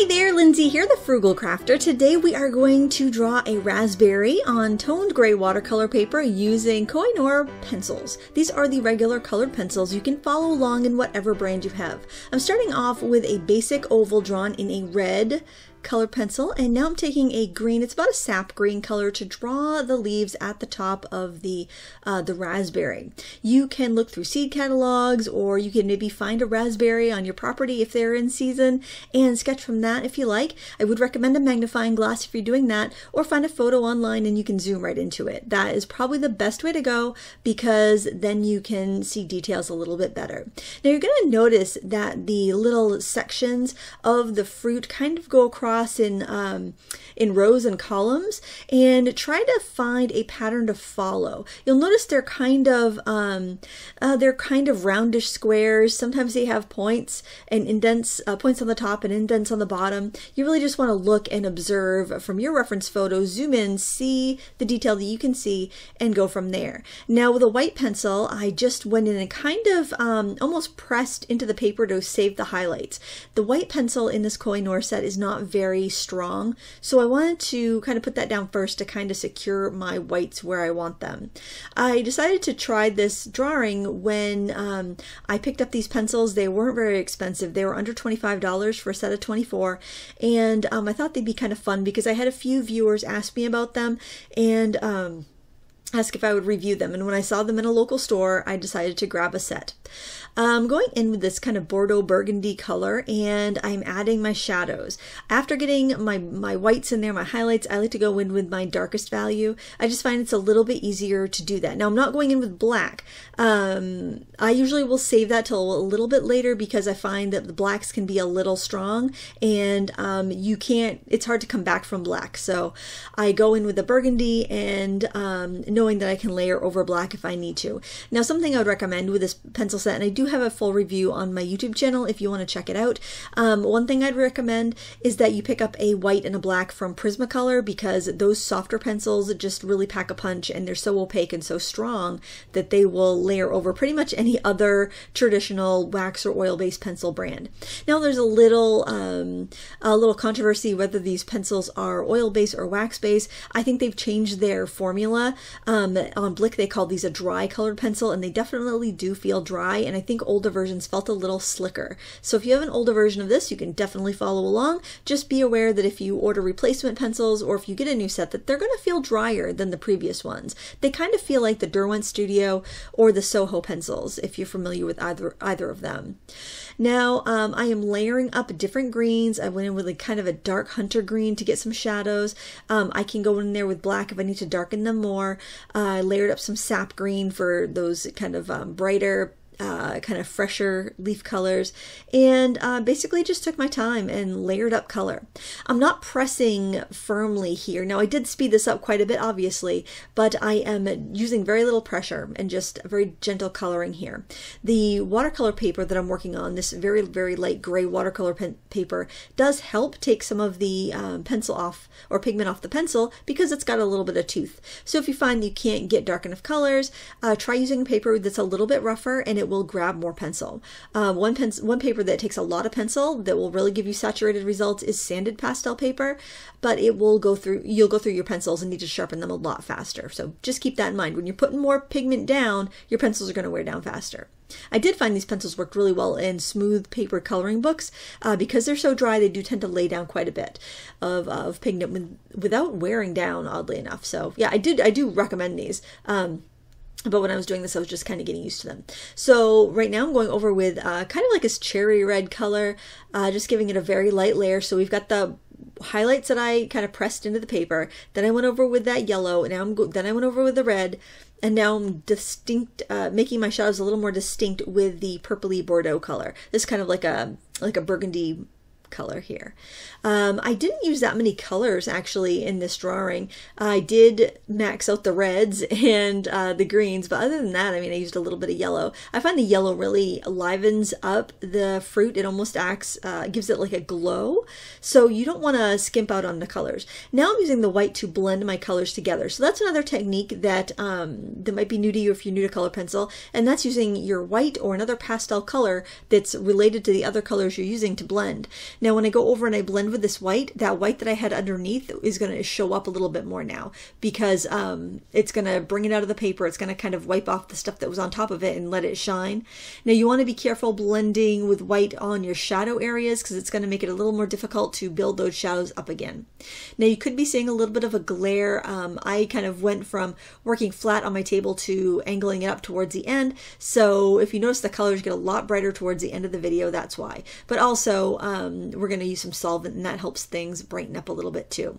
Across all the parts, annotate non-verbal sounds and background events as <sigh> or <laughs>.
Hi there, Lindsay here, the Frugal Crafter. Today we are going to draw a raspberry on toned gray watercolor paper using Koh-i-Noor pencils. These are the regular colored pencils. You can follow along in whatever brand you have. I'm starting off with a basic oval drawn in a red color pencil and now I'm taking a green. It's about a sap green color to draw the leaves at the top of the uh, the raspberry. You can look through seed catalogs or you can maybe find a raspberry on your property if they're in season and sketch from that if you like. I would recommend a magnifying glass if you're doing that or find a photo online and you can zoom right into it. That is probably the best way to go because then you can see details a little bit better. Now you're going to notice that the little sections of the fruit kind of go across across in um, in rows and columns and try to find a pattern to follow. You'll notice they're kind of um, uh, they're kind of roundish squares. Sometimes they have points and indents, uh, points on the top and indents on the bottom. You really just want to look and observe from your reference photo, zoom in, see the detail that you can see, and go from there. Now with a white pencil, I just went in and kind of um, almost pressed into the paper to save the highlights. The white pencil in this Koh-i-Noor set is not very very strong. So I wanted to kind of put that down first to kind of secure my whites where I want them. I decided to try this drawing when um, I picked up these pencils. They weren't very expensive. They were under $25 for a set of 24. And um, I thought they'd be kind of fun because I had a few viewers ask me about them. And um, ask if I would review them. And when I saw them in a local store, I decided to grab a set. I'm going in with this kind of Bordeaux burgundy color and I'm adding my shadows. After getting my, my whites in there, my highlights, I like to go in with my darkest value. I just find it's a little bit easier to do that. Now I'm not going in with black. Um, I usually will save that till a little bit later because I find that the blacks can be a little strong and um, you can't, it's hard to come back from black. So I go in with the burgundy and um, knowing that I can layer over black if I need to. Now something I would recommend with this pencil set, and I do have a full review on my YouTube channel if you want to check it out. Um, one thing I'd recommend is that you pick up a white and a black from Prismacolor because those softer pencils just really pack a punch and they're so opaque and so strong that they will layer over pretty much any other traditional wax or oil-based pencil brand. Now there's a little um, a little controversy whether these pencils are oil-based or wax-based. I think they've changed their formula. Um, on Blick, they call these a dry colored pencil, and they definitely do feel dry, and I think older versions felt a little slicker. So if you have an older version of this, you can definitely follow along. Just be aware that if you order replacement pencils, or if you get a new set, that they're going to feel drier than the previous ones. They kind of feel like the Derwent Studio or the Soho pencils, if you're familiar with either, either of them. Now um, I am layering up different greens. I went in with a kind of a dark hunter green to get some shadows. Um, I can go in there with black if I need to darken them more. Uh, I layered up some sap green for those kind of um, brighter uh, kind of fresher leaf colors and uh, basically just took my time and layered up color. I'm not pressing firmly here. Now I did speed this up quite a bit obviously, but I am using very little pressure and just very gentle coloring here. The watercolor paper that I'm working on, this very, very light gray watercolor paper, does help take some of the um, pencil off or pigment off the pencil because it's got a little bit of tooth. So if you find you can't get dark enough colors, uh, try using paper that's a little bit rougher and it will grab more pencil. Um, one, pen one paper that takes a lot of pencil that will really give you saturated results is sanded pastel paper, but it will go through, you'll go through your pencils and need to sharpen them a lot faster. So just keep that in mind. When you're putting more pigment down, your pencils are going to wear down faster. I did find these pencils worked really well in smooth paper coloring books uh, because they're so dry they do tend to lay down quite a bit of, of pigment with, without wearing down oddly enough so yeah I did I do recommend these um, but when I was doing this, I was just kind of getting used to them. So right now I'm going over with uh, kind of like this cherry red color, uh, just giving it a very light layer. So we've got the highlights that I kind of pressed into the paper. Then I went over with that yellow. And now I'm then I went over with the red, and now I'm distinct, uh, making my shadows a little more distinct with the purpley Bordeaux color. This kind of like a like a burgundy color here. Um, I didn't use that many colors actually in this drawing. I did max out the reds <laughs> and uh, the greens, but other than that, I mean, I used a little bit of yellow. I find the yellow really livens up the fruit. It almost acts, uh, gives it like a glow. So you don't want to skimp out on the colors. Now I'm using the white to blend my colors together. So that's another technique that, um, that might be new to you if you're new to color pencil, and that's using your white or another pastel color that's related to the other colors you're using to blend. Now when I go over and I blend with this white, that white that I had underneath is going to show up a little bit more now because um, it's going to bring it out of the paper. It's going to kind of wipe off the stuff that was on top of it and let it shine. Now you want to be careful blending with white on your shadow areas because it's going to make it a little more difficult to build those shadows up again. Now you could be seeing a little bit of a glare. Um, I kind of went from working flat on my table to angling it up towards the end. So if you notice the colors get a lot brighter towards the end of the video, that's why. But also um, we're going to use some solvent and that helps things brighten up a little bit too.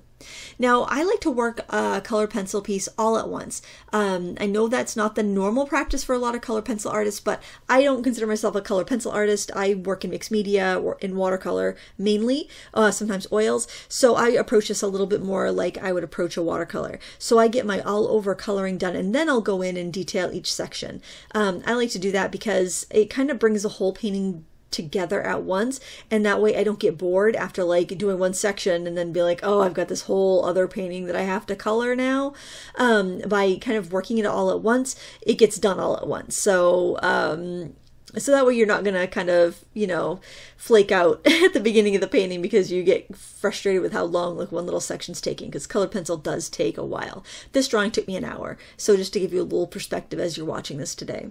Now, I like to work a color pencil piece all at once. Um, I know that's not the normal practice for a lot of color pencil artists, but I don't consider myself a color pencil artist. I work in mixed media or in watercolor mainly, uh, sometimes oils. So I approach this a little bit more like I would approach a watercolor. So I get my all over coloring done and then I'll go in and detail each section. Um, I like to do that because it kind of brings the whole painting together at once. And that way I don't get bored after like doing one section and then be like oh I've got this whole other painting that I have to color now. Um, by kind of working it all at once it gets done all at once. So um, so that way you're not gonna kind of you know flake out <laughs> at the beginning of the painting because you get frustrated with how long like one little section's taking because colored pencil does take a while. This drawing took me an hour. So just to give you a little perspective as you're watching this today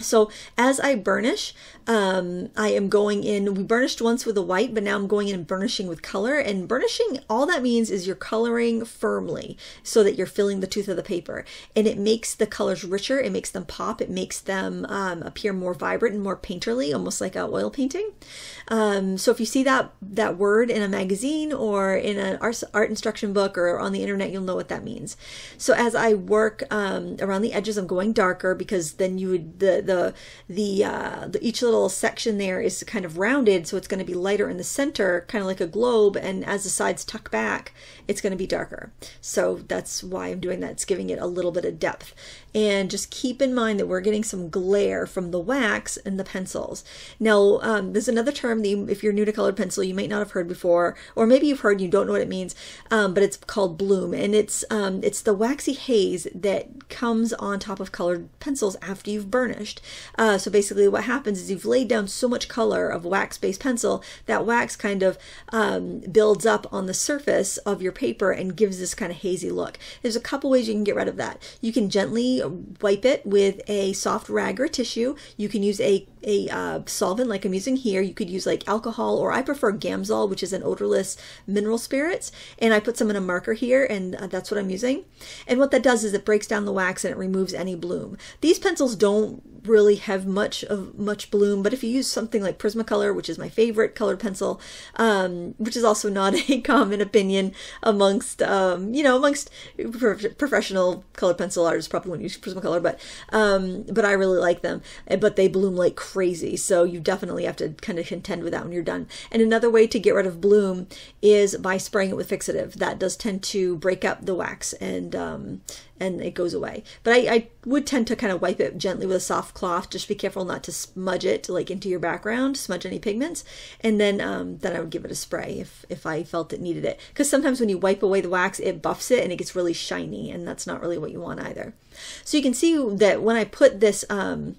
so as I burnish, um, I am going in, we burnished once with a white, but now I'm going in and burnishing with color. And burnishing, all that means is you're coloring firmly so that you're filling the tooth of the paper. And it makes the colors richer, it makes them pop, it makes them um, appear more vibrant and more painterly, almost like a oil painting. Um, so if you see that, that word in a magazine or in an art, art instruction book or on the internet, you'll know what that means. So as I work um, around the edges, I'm going darker because then you would, the, the the, uh, the each little section there is kind of rounded, so it's going to be lighter in the center, kind of like a globe, and as the sides tuck back, it's going to be darker. So that's why I'm doing that. It's giving it a little bit of depth. And just keep in mind that we're getting some glare from the wax and the pencils. Now, um, there's another term that you, if you're new to colored pencil, you might not have heard before, or maybe you've heard, you don't know what it means, um, but it's called bloom, and it's um, it's the waxy haze that comes on top of colored pencils after you've burnished. Uh, so basically, what happens is you've laid down so much color of wax-based pencil that wax kind of um, builds up on the surface of your paper and gives this kind of hazy look. There's a couple ways you can get rid of that. You can gently wipe it with a soft rag or tissue. You can use a, a uh, solvent like I'm using here. You could use like alcohol or I prefer Gamsol, which is an odorless mineral spirits. And I put some in a marker here and uh, that's what I'm using. And what that does is it breaks down the wax and it removes any bloom. These pencils don't really have much of much bloom but if you use something like prismacolor which is my favorite colored pencil um, which is also not <laughs> a common opinion amongst um, you know amongst professional colored pencil artists probably wouldn't use prismacolor but um, but i really like them eh, but they bloom like crazy so you definitely have to kind of contend with that when you're done. And another way to get rid of bloom is by spraying it with fixative. That does tend to break up the wax and um, and it goes away. But I, I, would tend to kind of wipe it gently with a soft cloth. Just be careful not to smudge it like into your background, smudge any pigments, and then um, then I would give it a spray if if I felt it needed it. Because sometimes when you wipe away the wax, it buffs it and it gets really shiny, and that's not really what you want either. So you can see that when I put this um,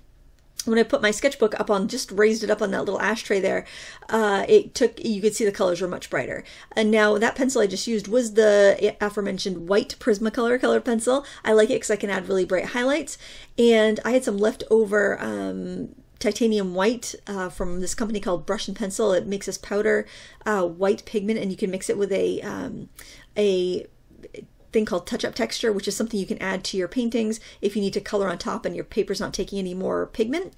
when I put my sketchbook up on, just raised it up on that little ashtray there, uh, it took, you could see the colors were much brighter. And now that pencil I just used was the aforementioned white Prismacolor colored pencil. I like it because I can add really bright highlights. And I had some leftover um, titanium white uh, from this company called Brush and Pencil. It makes this powder uh, white pigment and you can mix it with a, um, a thing called touch up texture, which is something you can add to your paintings if you need to color on top and your paper's not taking any more pigment.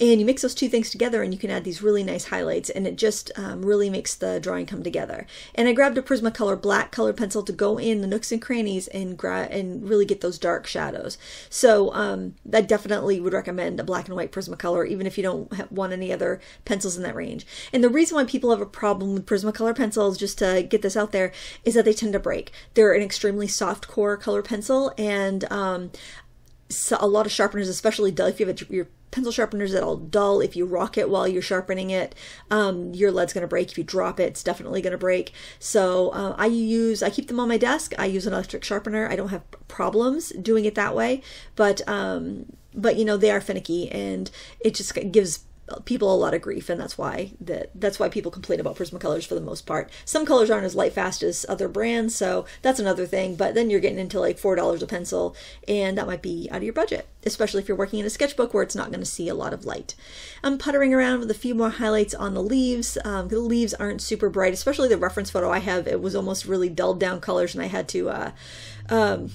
And you mix those two things together and you can add these really nice highlights and it just um, really makes the drawing come together. And I grabbed a Prismacolor black colored pencil to go in the nooks and crannies and and really get those dark shadows. So um, I definitely would recommend a black and white Prismacolor even if you don't want any other pencils in that range. And the reason why people have a problem with Prismacolor pencils, just to get this out there, is that they tend to break. They're an extremely soft core color pencil and um, so a lot of sharpeners, especially dull, if you have a, your pencil sharpeners at all dull if you rock it while you're sharpening it, um, your lead's going to break. If you drop it, it's definitely going to break. So uh, I use, I keep them on my desk. I use an electric sharpener. I don't have problems doing it that way, but um, but you know they are finicky and it just gives people a lot of grief and that's why that that's why people complain about prismacolors for the most part some colors aren't as light fast as other brands so that's another thing but then you're getting into like four dollars a pencil and that might be out of your budget especially if you're working in a sketchbook where it's not going to see a lot of light i'm puttering around with a few more highlights on the leaves um, the leaves aren't super bright especially the reference photo i have it was almost really dulled down colors and i had to uh, um,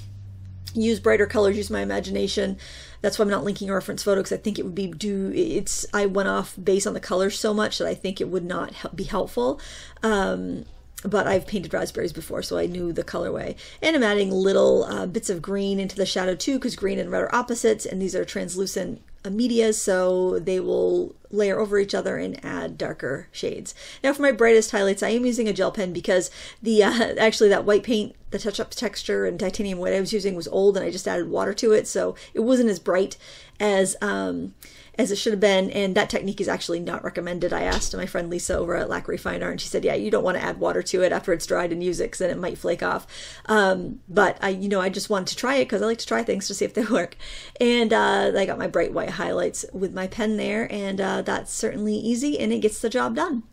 use brighter colors, use my imagination. That's why I'm not linking a reference photo because I think it would be do it's I went off based on the colors so much that I think it would not be helpful. Um, but I've painted raspberries before, so I knew the colorway. And I'm adding little uh, bits of green into the shadow too, because green and red are opposites, and these are translucent medias, so they will layer over each other and add darker shades. Now for my brightest highlights, I am using a gel pen because the uh, <laughs> actually that white paint, the touch-up texture and titanium white I was using was old and I just added water to it, so it wasn't as bright as um, as it should have been, and that technique is actually not recommended. I asked my friend Lisa over at Lachri Fine Art, and she said, yeah, you don't want to add water to it after it's dried and use it, because then it might flake off. Um, but I, you know, I just wanted to try it because I like to try things to see if they <laughs> work. And uh, I got my bright white highlights with my pen there, and uh, that's certainly easy, and it gets the job done.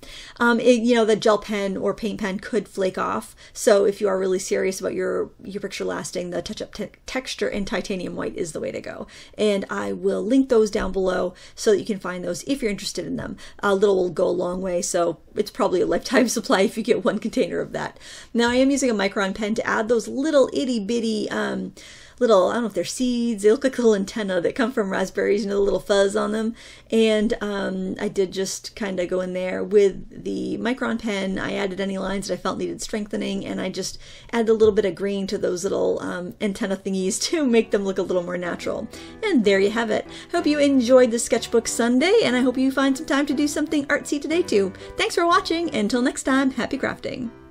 Um, it, you know, the gel pen or paint pen could flake off, so if you are really serious about your your picture lasting, the touch-up te texture in titanium white is the way to go. And I will link those down below so that you can find those if you're interested in them. A little will go a long way, so it's probably a lifetime <laughs> supply if you get one container of that. Now I am using a micron pen to add those little itty bitty um, little, I don't know if they're seeds, they look like little antenna that come from raspberries, you know, the little fuzz on them. And um, I did just kind of go in there with the micron pen. I added any lines that I felt needed strengthening, and I just added a little bit of green to those little um, antenna thingies <laughs> to make them look a little more natural. And there you have it. Hope you enjoyed the Sketchbook Sunday, and I hope you find some time to do something artsy today too. Thanks for watching. Until next time, happy crafting.